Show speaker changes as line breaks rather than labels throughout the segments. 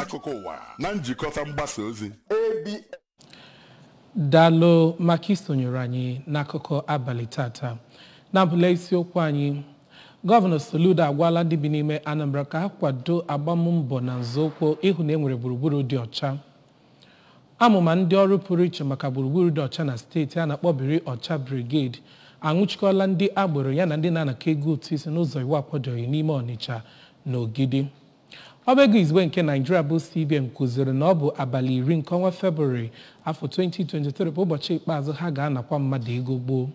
akụkọ ụwa na njikọta mgbasa ozi.
Daalụ maka isonyere anyị n'akụkọ abalị tata n'abụla isiokwu anyị gọvanọ soludo agwala ndị bi n'ime anambra ka ha kwado agbammbọ na nzọụkwụ ịhụ na e nwere gburugburu dị ọcha. Amụma ndị ọrụ pụrụ iche maka gburugburu dị ọcha na steeti a na-akpọbiri ọcha brigade anwụchikọla ndị agbero ya na ndị na-anakọ ego ụtụ isi n'ụzọ iwu akwadoghị n'ime ọnịcha na ogidi. Ọba ego izugbe nke naijiria bụ cbn kụziri na ọ bụ abalị iri nke ọnwa febrụwarị afọ 2023 bụ ụbọchị ikpeazụ ha ga-anakwa mmadụ ego gboo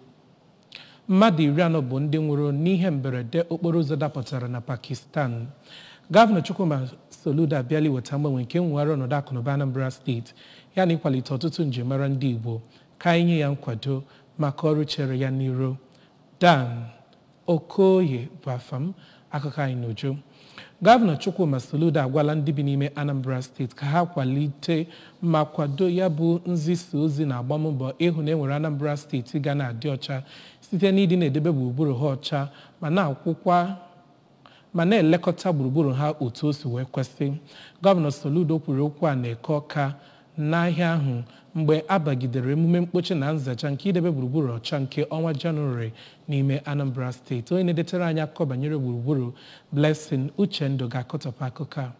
mmadụ iri anọ bụ ndị nwụrụ n'ihe mberede okporo ụzọ dapụtara na pakistan. Gọvanọ chukwuma soludo abịala iweta mgbanwe nke nwegharị ọnọdụ akụnụba anambra steeti ya na ịkwalite ọtụtụ njimara ndị igbo ka anyị ya nkwado maka ọrụ chere ya n'iru. Dan okoye bụ afam akụkọ anyị n'uju gọvanọ chukwuma soludo agwala ndị bi n'ime anambra steeti ka ha kwalite ma kwado ya bụ nzisa ozi na agbammbọ ịhụ na enwere anambra steeti ga na-adị ọcha site n'ịdị na-edebe gburugburu ha ọcha ma na-akwụkwa ma na-elekọta gburugburu ha otu o si wee kwesị. Gọvanọ soludo kwuru okwu a na-eke ọka n'ahịa ahụ mgbe a bagidere emume mkpochi na nzacha nke idebe gburugburu ọcha nke ọnwa janụarị n'ime anambra steeti onye na-edetara anyị akụkọ banyere gburugburu blessing uchendu ga-akọtọpụ akụkọ a.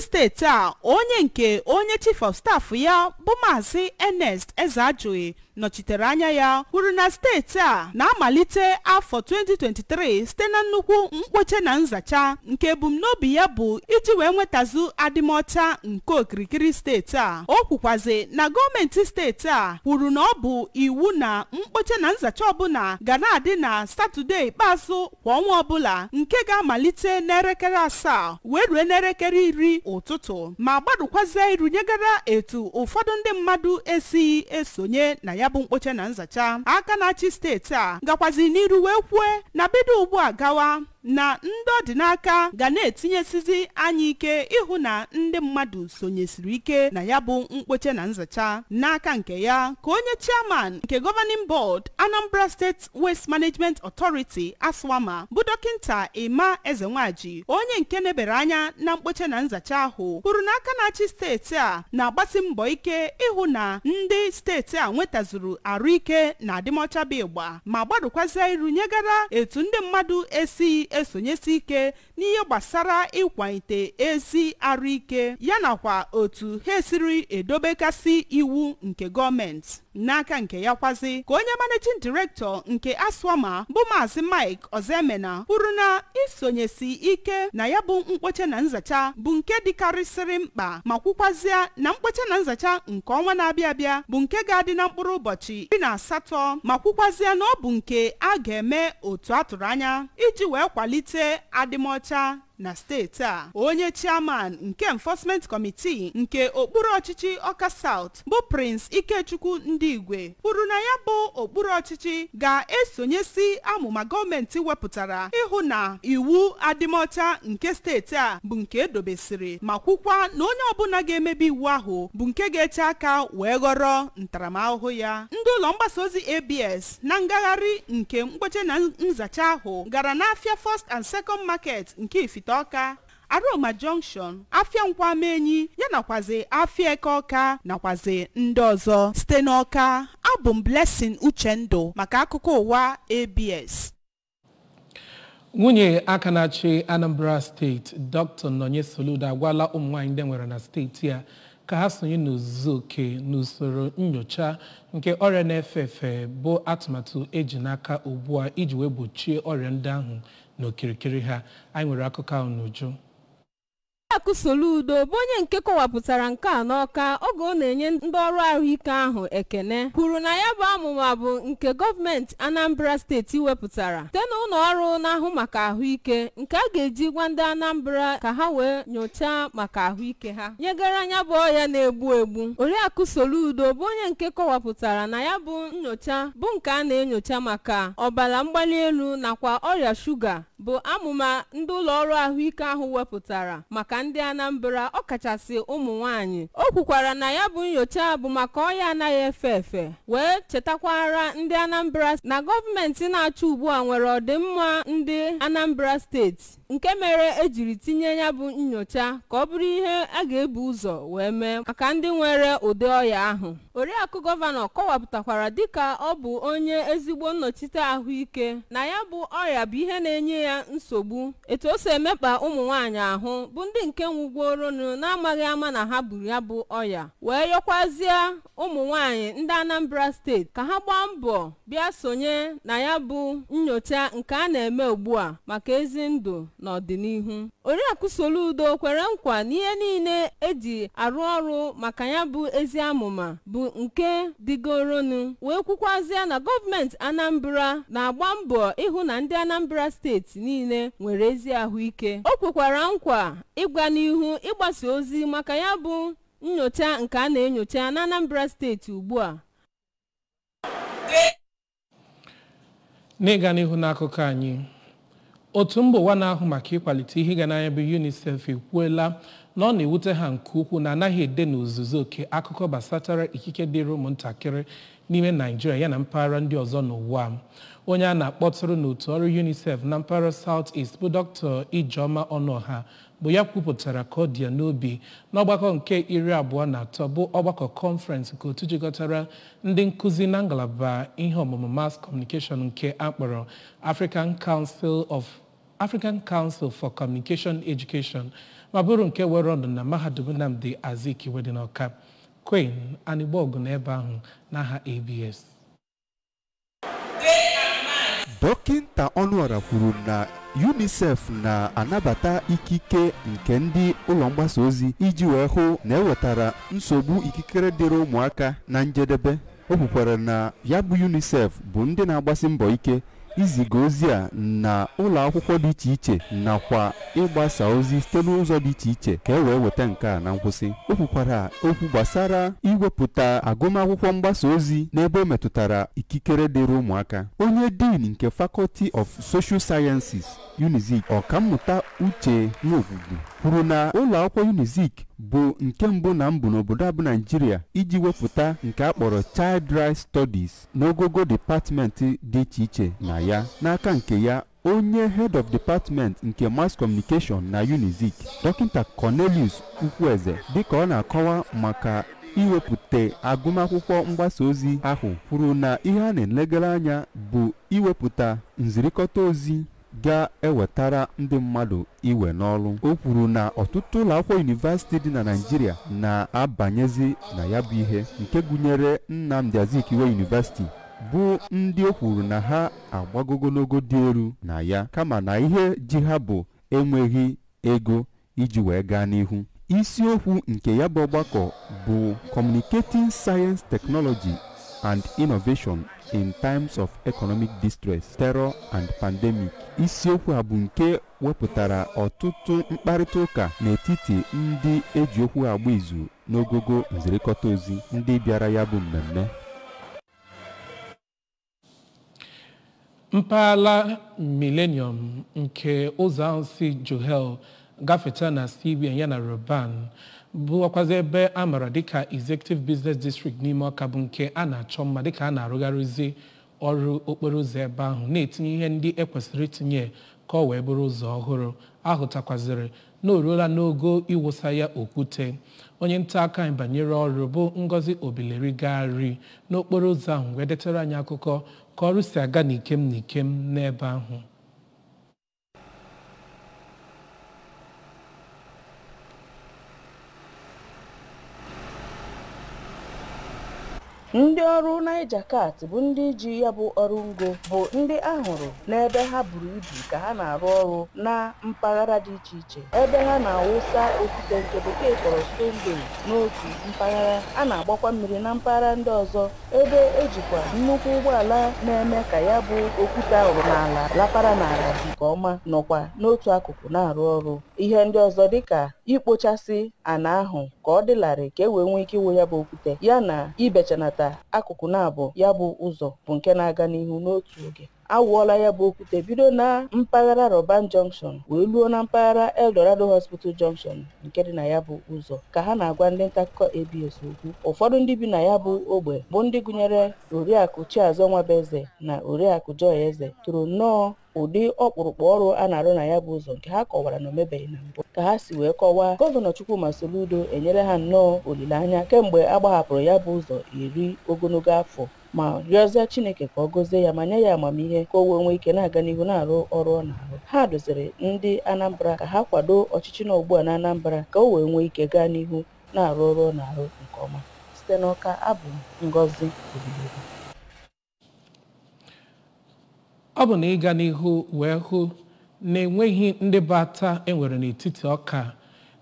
Steeti a onye nke onye chief of staff ya bụ maazị ernest ezeajụghị nọchitere anya ya kwuru na steeti a na-amalite afọ 2023 site na nnukwu mkpoche na nzacha nke ebumnobi ya bụ iji wee nwetazu adịmọcha nke okirikiri steeti a. O kwukwazi na gọọmenti steeti a kwuru na ọ bụ iwu na mkpoche na nzacha ọbụla ga na-adị na satọde ikpeazụ kwa ọnwa ọbụla nke ga-amalite n'elekere asaa wee rue n'elekere iri ụtụtụ ma gbadukwazie iru nyegara etu ụfọdụ ndị mmadụ esighị esonye na ya. Bụ mkpoche na nzacha. Aka na-achị steeti a gakwazi n'iru wee kwue na bido ugbu a gawa. Na ndị ọdịnaka ga na-etinyesizi anya ike ịhụ na ndị mmadụ sonyesiri ike na ya bụ mkpoche na nzacha. N'aka nke ya ka onye chairman nke governing board anambra state waste management authority aswama bụ dọkịnta ima ezenwaji onye nke nebere anya na mkpoche na nzacha ahụ kwuru na aka na-achị steeti a na-agbasi mbọ ike ịhụ na ndị steeti a nwetazuru arụike na adịmọcha bụ ịgba ma gbadokwazie iru nyegara etu ndị mmadụ esighị esonyesi ike n'ihe gbasara ịkwalite ezi arụike ya nakwa otu ha esiri edobekasị iwu nke gọọmenti n'aka nke ya kwazi ka onye managing director nke aswama bụ maazị mike ozemena kwuru na isonyesi ike na ya bụ mkpoche na nzacha bụ nke dịkarịsịrị mkpa ma kwukwazie na mkpoche na nzacha nke ọnwa na-abịa abịa bụ nke ga-adị na mkpụrụ ụbọchị iri na asatọ ma kwukwazie na ọ bụ nke a ga-eme otu a tụrụ anya iji wee kwalite adịmọcha na steeti a. Onye chairman nke enforcement committee nke okpuru ọchịchị ọka south bụ prince ikechukwu ndị igwe kwuru na ya bụ okpuru ọchịchị ga-esonyesi amụma gọọmenti wepụtara ịhụ na iwu adịmọcha nke steeti a bụ nke edobesiri ma kwukwa na onye ọbụla ga-emebi iwu ahụ bụ nke ga-eche aka wee ghọrọ ntaramahụhụ ya. Ndị ụlọ mgbasa ozi abs na ngagharị nke mkpoche na nzacha ahụ gara n'afịa first and second market nke ifite ọka. Aroma junction afịa nkwamenyi ya nakwazi afịa eke ọka nakwazi ndị ọzọ. Site n'ọka abụ m blessing uchendu maka akụkọ ụwa abs
nwunye aka na-achị anambra steeti dr. Nonye soludo agwala ụmụ nwaanyị ndị nwere na steeti a ka ha sonye n'ozuzu oke n'usoro nyocha nke ọrịa na-efe efe bụ atụmatụ eji n'aka ugbu a iji wee gbochie ọrịa ndị ahụ n'okirikiri ha. Anyị nwere akụkọ ahụ n'uju.
Akụ soludo bụ onye nke kọwapụtara nke a n'ọka oge ọ na-enye ndị ọrụ ahụike ahụ ekene. Kwuru na ya bụ amụma bụ nke gọọmenti anambra steeti wepụtara site n'ụlọ ọrụ na-ahụ maka ahụike nke a ga-eji gwa ndị anambra ka ha wee nyochaa maka ahụike ha. Nyegara anya bụ ọya na-egbu egbu. Oriakụ soludo bụ onye nke kọwapụtara na ya bụ nyocha bụ nke a na-enyocha maka ọbara mgbali elu nakwa ọrịa shuga bụ amụma ndị ụlọ ọrụ ahụike ahụ wepụtara maka ndị anambra ọkachasị ụmụ nwanyị. O kwukwara na ya bụ nyocha bụ maka ọya anaghị efe efe. Wee chetakwara ndị anambra na gọọmenti na-achị ugbu a nwere ọdịmma ndị anambra steeti nke mere ejiri tinye ya bụ nyocha ka ọ bụrụ ihe a ga-ebu ụzọ wee mee maka ndị nwere ụdị ọya ahụ. Oriakụ gọvanọ kọwapụtakwara dịka ọ bụ onye ezigbo nnọchite ahụike na ya bụ ọrịa bụ ihe na-enye ya nsogbu. Etu o si emekpa ụmụ nwaanyị ahụ bụ ndị nwugworonu na-amaghị ama na ha buru ya bụ ọya. Wee yọkwazie ụmụ nwaanyị ndị anambra steeti ka ha gbaa mbọ bịa sonye na ya bụ nyocha nke a na-eme ugbu a maka ezi ndụ n'ọdịnihu. Oriakụ soludo kwere nkwa na ihe niile eji arụ ọrụ maka ya bụ ezi amụma bụ nke dịgoronu wee kwukwazie na gọọmenti anambra na-agba mbọ ịhụ na ndị anambra steeti niile nwere ezi ahụike. O kwekwara nkwa ịgba n'ihu ịgbasa ozi maka ya bụ nyocha nke a na-enyocha na anambra steeti ugbu a.
N'ịga n'ihu n'akụkọ anyị otu mba ụwa na-ahụ maka ịkwalite ihe ịga n'anya bụ unicef ekwuola na ọ na-ewute ha nke ukwuu na anaghị ede n'ozuzu oke akụkọ gbasatara ikike dịrị ụmụntakịrị n'ime naijiria ya na mpaghara ndị ọzọ n'ụwa. Onye a na-akpọtụrụ n'otu ọrụ unicef na mpaghara south east bụ dr. Ijeọma ọnụọha bụ ya kwupụtara ka ọ dị ya n'obi. N'ọgbakọ nke iri abụọ na atọ bụ ọgbakọ kọnferensị nke otu jikọtara ndị nkụzi na ngalaba ihe ọmụmụ mass communication nke akpọrọ african council of african council for communication education ma bụrụ nke were ọnọdụ na mahadum nnamdi azikiwe dị n'ọka queen anịgbọgụ n'ebe ahụ n'aha abs
dọkịnta ọnụọra kwuru na unicef na-anabata ikike nke ndị ụlọ mgbasa ozi iji wee hụ na ewetara nsogbu ikikere dịrị ụmụaka na njedebe. O kwukwara na ya bụ unicef bụ ndị na-agbasi mbọ ike iziga ozi a na ụlọ akwụkwọ dị iche iche nakwa ịgbasa ozi site n'ụzọ dị iche iche ka e wee weta nke a na nkwụsị. O kwukwara okwu gbasara iwepụta agụmakwụkwọ mgbasa ozi n'ebe o metụtara ikikere dịrị ụmụaka. Onye dean nke faculty of social sciences unizik ọkammụta uche nwogwugwu kwuru na ụlọ akwụkwọ unizik bụ nke mbụ na mbụ n'obodo abụ naijiria iji wepụta nke a kpọrọ child rights studies n'ogogo dipatmenti dị iche iche na ya. N'aka nke ya onye head of department nke mass communication na unizik dọkịta cornelius ukwueze dịka ọ na-akọwa maka iwepụta agụmakwụkwọ mgbasa ozi ahụ kwuru na ihe a na-elegara anya bụ iwepụta nzirịkọta ozi ga-ewetara ndị mmadụ iwe n'ọrụ. O kwuru na ọtụtụ ụlọ akwụkwọ yunivasiti dị na naijiria na-abanyezi na ya bụ ihe nke gụnyere nnamdi azikiwe yunivasiti bụ ndị o kwuru na ha agbagogo n'ogo dị elu na ya kama na ihe ji ha bụ enweghị ego iji wee gaa n'ihu. Isiokwu nke ya bụ ọgbakọ bụ communicating science technology and innovation in times of economic distress terror and pandemic. Isiokwu a bụ nke wepụtara ọtụtụ mkparịta ụka n'etiti ndị eji okwu agba izu n'ogogo nzirịkọta ozi ndị bịara ya bụ mmemme.
Mpaghara millennium nke ụzọ ahụ si johel gafeta na cbn ya na roban bụ ọkwazi ebe a maara dịka executive business district n'ime ọka bụ nke a na-achọ mma dịka a na-arụgharịzi ọrụ okporo ụzọ ebe ahụ na-etinye ihe ndị ekwesịrị itinye ka ọ wee bụrụ ụzọ ọhụrụ. Ahụtakwaziri na o ruola n'ogo ịwụsa ya okwute. Onye nta aka banyere ọrụ bụ ngozi obileri gari n'okporo ụzọ ahụ wee detara anyị akụkọ ka ọrụ si aga n'ikem n'ikem n'ebe ahụ.
Ndị ọrụ Niger-Cat bụ ndị ji ya bụ ọrụ ngo bụ ndị ahụrụ n'ebe ha buru ibu ka ha na-arụ ọrụ na mpaghara dị iche iche ebe ha na-awụsa okwute nke bekee kpọrọ stone n'otu mpaghara a na-agbakwa mmiri na mpaghara ndị ọzọ ebe ejikwa nnukwu ụgbọala na-eme ka ya bụ okwute ahụrụ n'ala lapara n'ala nke ọma nọkwa n'otu akụkụ na-arụ ọrụ. Ihe ndị ọzọ dịka ikpochasị ana ahụ ka ọ dị larịị ka e wee nwee ike iwu ya bụ okwute ya na ibechanata akụkụ na-abụ ya bụ ụzọ bụ nke na-aga n'ihu n'otu oge. Awụọla ya bụ okwute bido na mpaghara Roban Junction wee luo na mpaghara Eldorado Hospital Junction nke dị na ya bụ ụzọ ka ha na-agwa ndị nta akụkọ ABS okwu. Ụfọdụ ndị bi na ya bụ ogbe bụ ndị gụnyere oriakụ Chiazọ Nwabeze na oriakụ Joy Eze tụrụ nnọọ ụdị ọkpụrụkpụ ọrụ a na-arụ na ya bụ ụzọ nke ha kọwara na omebeghị na mbụ. Ka ha si wee kọwaa gọvanọ Chukwuma Soludo enyere ha nnọọ olileanya kemgbe a gbahapụrụ ya bụ ụzọ iri ogologo afọ ma rịọzie Chineke ka ọ gọzie ya ma nye ya amamihe ka o wee nwee ike na-aga n'ihu na-arụ ọrụ ọ na-arụ. Ha doziri ndị Anambra ka ha kwado ọchịchị na ugbu a na Anambra ka o wee nwee ike gaa n'ihu na-arụ ọrụ ọ na-arụ nke ọma. Site n'ọka abụ Ngozi Obidogo
ọ bụ na ịga n'ihu wee hụ na enweghị ndị bata enwere n'etiti ọka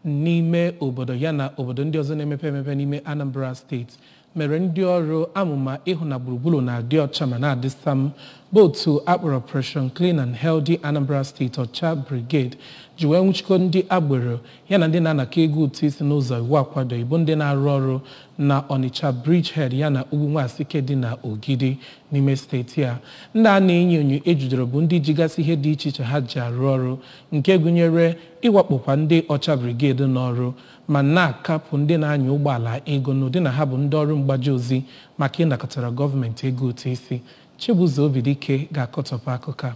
n'ime obodo ya na obodo ndị ọzọ na-emepe emepe n'ime Anambra steeti mere ndị ọrụ amụma ịhụ na gburugburu na-adị ọcha ma na-adị sam bụ otu akpọrọ Operation Clean and Healthy Anambra State Ọcha Brigade ji wee nwụchikọ ndị agbero ya na ndị na-anakọ ego ụtụ isi n'ụzọ iwu akwado ibu ndị na-arụ ọrụ na Onitsha Bridgehead ya na ugwu Nwasike dị na Ogidi n'ime steeti a. Ndị a na-enyo enyo ejidere bụ ndị jigasị ihe dị iche iche ha ji arụ ọrụ nke gụnyere ịwakpokwa ndị ọcha brigade n'ọrụ ma na-akapụ ndị na-anya ụgbọala ego n'ụdị na ha bụ ndị ọrụ mgbaji ozi maka ịnakọtara gọọmenti ego ụtụ isi. Chibuzo Obidike ga-akọtọpụ akụkọ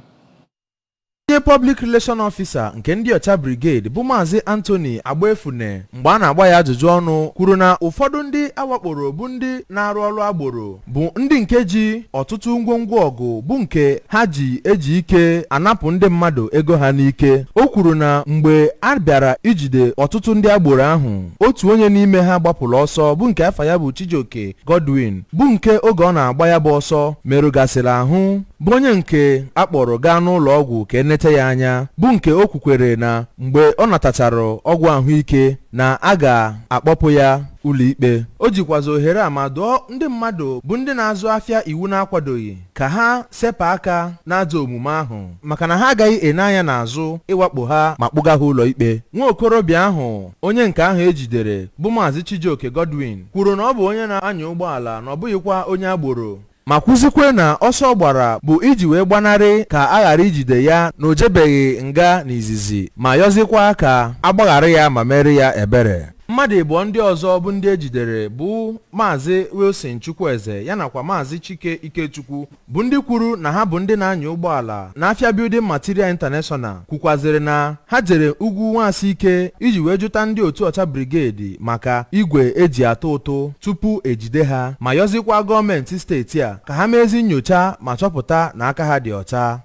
onye public relation officer nke ndị ọcha brigade bụ maazị anthony agbaefune mgbe a na-agba ya ajụjụ ọnụ kwuru na ụfọdụ ndị awakporo bụ ndị na-arụ ọrụ agboro bụ ndị nke ji ọtụtụ ngwongwo ọgụ bụ nke ha ji eji ike anapụ ndị mmadụ ego ha n'ike. O kwuru na mgbe a bịara ijide ọtụtụ ndị agboro ahụ otu onye n'ime ha gbapụrụ ọsọ bụ nke afa ya bụ chijioke godwin bụ nke oge ọ na-agba ya bụ ọsọ merụgasịrị ahụ. Bụ onye nke akpọrọ gaa n'ụlọ ọgwụ ka enete ya anya bụ nke o kwukwere na mgbe ọ natachara ọgwụ ahụike na a ga-akpọpụ ya ụlọikpe o jikwazi ohere a ma dụọ ndị mmadụ bụ ndị na-azụ afịa iwu na-akwadoghị ka ha sepa aka n'ajọ omume ahụ maka na ha agaghị ene anya n'azụ ịwakpo ha ma kpụga ha ụlọikpe nwa okorobịa ahụ onye nke ahụ ejidere bụ maazị Chijioke Godwin kwuru na ọ bụ onye na-anya ụgbọala na ọ bụghịkwa onye agboro. Ma kwụzikwe na ọsọ gbara bụ iji wee gbanarị ka a ghara ijide ya na o jebeghị nga n'izizi ma yọzikwa ka agbaghara ya ma mere ya ebere. Mmadụ ịbụọ ndị ọzọ bụ ndị ejidere bụ maazị wilson chukwueze ya nakwa maazị chike ikechukwu bụ ndị kwuru na ha bụ ndị na-anya ụgbọala n'afịa building material international kwukwaziri na ha jere ugwu nwasị ike iji wee jụta ndị otu ọcha brigade maka igwe eji atụ ụtụ tupu ejide ha ma yọzikwa gọọmenti steeti a ka ha mezi nyocha ma chọpụta na aka ha dị ọcha.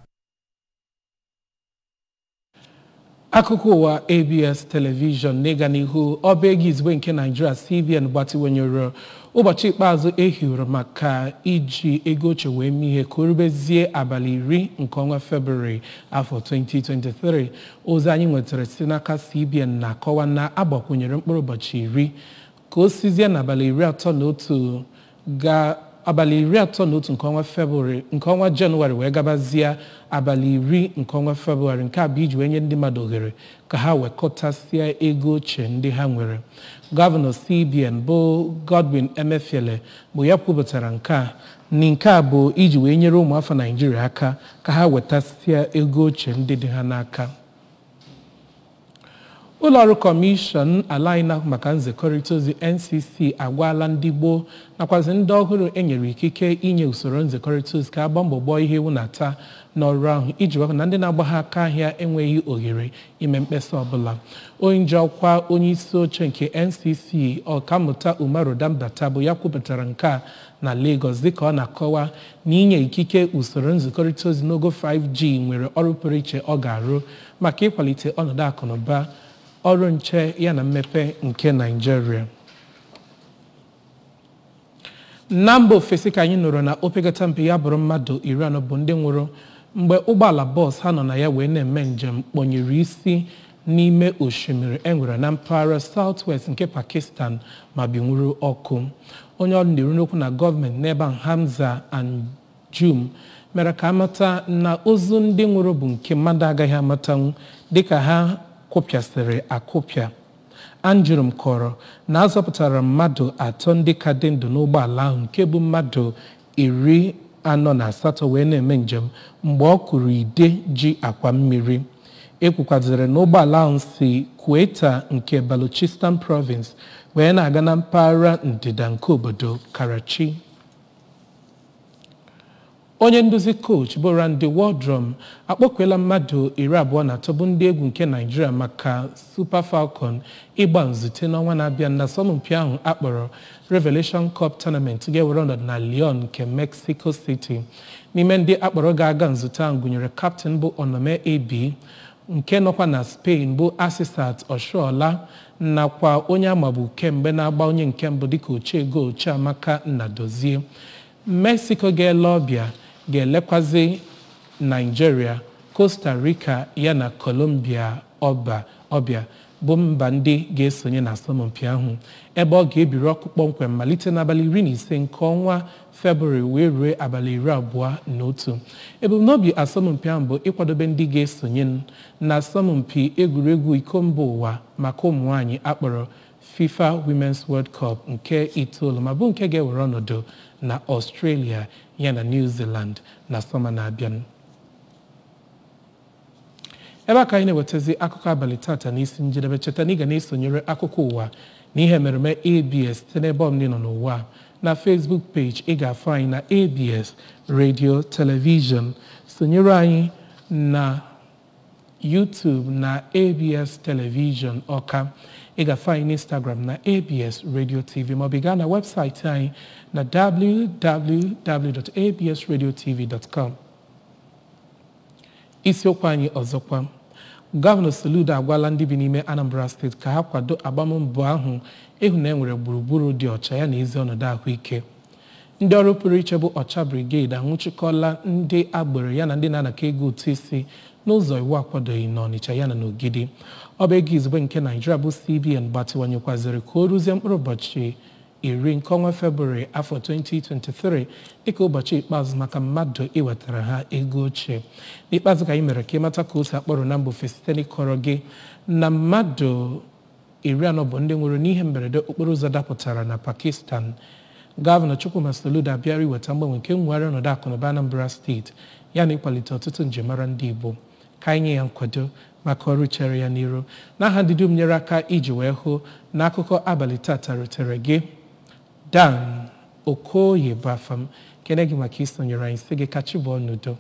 Akụkọ ụwa abs telivishọn n'ịga n'ihu ọba ego izugbe nke naijiria cbn gbatịwenyere ụbọchị ikpeazụ ehiwere maka iji ego ochie wee mee ihe ka o rubezie abalị iri nke ọnwa febrụwarị afọ 2023 ozi anyị nwetara site n'aka cbn na-akọwa na agbakwunyere mkpụrụ ụbọchị iri ka o sizie n'abalị iri atọ na otu ga abalị iri atọ na otu nke ọnwa febrụwarị nke ọnwa jenụwarị wee gabazie abalị iri nke ọnwa febrụwarị nke a bụ iji wee nye ndị mmadụ ohere ka ha wekọtasịa ego ochie ndị ha nwere. Gọvanọ cbn bụ godwin emefiele bụ ya kwupụtara nke a na nke a bụ iji wee nyere ụmụafọ naijiria aka ka ha wetasịa ego ochie ndị dị ha n'aka. Ụlọọrụ kọmishọn ala anyị na-ahụ maka nzikọrịta ozi ncc agwala ndị gboo nakwazi ndị ọhụrụ enyere ikike inye usoro nzikọrịta ozi ka agba mbọ gbọọ ihe na-ata n'ọrụ ahụ iji hụ na ndị na-agba ha aka ahịa enweghị ohere ime mkpesa ọbụla. Onye ọkwa onye isi oche nke ncc ọkammụta umaru dambata bụ ya kwupụtara nke a na lagos dịka ọ na-akọwa na inye ikike usoro nzikọrịta ozi n'ogo 5g nwere ọrụ pụrụ iche ọ ga-arụ maka ịkwalite ọnọdụ akụnụba ọrụ nche ya na mmepe nke naijiria na mba ofesi ka anyị nụrụ na opekata mpe ya bụrụ mmadụ iri anọ bụ ndị nwụrụ mgbe ụgbọala bọs ha nọ na ya wee na-eme njem kpọnyere isi n'ime osimiri enwere na mpaghara southwest nke pakistan ma binwuru ọkụ. Onye ọrụ na-eru n'okwu na gọọmenti n'ebe Hamza Anjum mere ka amata na ozu ndị nwụrụ bụ nke mmadụ agaghị amatanwu dịka ha kwụpịasịrị akwụpịa Anjurum kọrọ na azọpụtara mmadụ atọ ndị ka dị ndụ n'ụgbọala ahụ nke bụ mmadụ iri anọ na asatọ wee na-eme njem mgbe ọ kụrụ ide ji akwa mmiri. Ekwukwaziri na ụgbọala ahụ si Quetta nke Balochistan province wee na-aga na mpaghara ndịda nke obodo Karachi. Onye nduzi coach bụ Randy Waldrum akpọkwela mmadụ iri abụọ na atọ bụ ndị egwu nke Nigeria maka Super Falcon ịgba nzute n'ọnwa na-abịa na asọmpi ahụ akpọrọ Revelation Cup Tournament ga-ewere ọnọdụ na Lyon nke Mexico City. N'ime ndị akpọrọ ga-aga nzute ahụ gụnyere kaptịn bụ Onome Ebi nke nọkwa na Spain bụ Asisat Oshoala nakwa onye amabu kemgbe na-agba onye nke mbụ dịka ochie go Chiamaka Nnadozie. Mexico ga-ele ọbịa ga-elekwazi Nigeria Costa Rica ya na Colombia ọba ọbịa bụ mba ndị ga-esonye na asọmpi ahụ ebe ọ ga-ebiri ọkụ kpọmkwem malite n'abalị iri na ise nke ọnwa Febụwarị wee ruo abalị iri abụọ na otu. Ebumnobi asọmpi ahụ bụ ịkwadobe ndị ga-esonye na asọmpi egwuregwu iko mba ụwa maka ụmụ nwanyị akpọrọ FIFA Women's World Cup nke itoolu ma bụ nke ga-ewere ọnọdụ na Australia. Ya na New Zealand na sọma na-abịa ebe a ka anyị na-ewetazi akụkọ abalị tata n'isi njedebe cheta na ị ga na-esonyere akụkọ ụwa na ihe mereme ABS site n'ebe ọbụla ị nọ n'ụwa. Na Facebook page ị ga-afụ anyị na ABS Radio Television. Sonyere anyị na YouTube na ABS Television Ọka ị ga-afụ anyị n'Instagram na ABS Radio TV maọbụ gaa na webụsaịtị anyị na www.absradiotv.com isiokwu anyị ọzọkwa gọvanọ Soludo agwala ndị bi n'ime Anambra steeti ka ha kwado agbammbọ ahụ ịhụ na e nwere gburugburu dị ọcha ya na ezi ọnọdụ ahụike. Ndị ọrụ pụrụ iche bụ ọcha brigade anwụchikọla ndị agbero ya na ndị na-anaka ego ụtụ isi n'ụzọ iwu akwadoghị n'Ọnịcha ya na n'Ogidi. Ọba ego izugbe nke Naijiria bụ CBN gbatịwanyekwaziri ka o ruzie mkpụrụ ụbọchị iri nke ọnwa Febụwarị afọ 2023 dịka ụbọchị ikpeazụ maka mmadụ iwetara ha ego ochie. N'ikpeazụ ka anyị mere ka ịmata ka o si akpọrọ na mba ofesi site n'ịkọrọ gị na mmadụ iri anọ bụ ndị nwere n'ihe mberede okporo ụzọ dapụtara na Pakistan. Gọvanọ Chukwuma Soludo abịara iweta mgbanwe nke nwegharị ọnọdụ akụnụba Anambra steeti ya na ịkwalite ọtụtụ njemara ndị Igbo. Ka anyị ya nkwado maka ọrụ chere ya n'iru. N'aha ndị dum nyere aka iji wee hụ na akụkọ abalị tata rutere gị Dan Okoye bụ afa m. Kene gị maka isonyere anyị sị gị kachi bụ n'udo.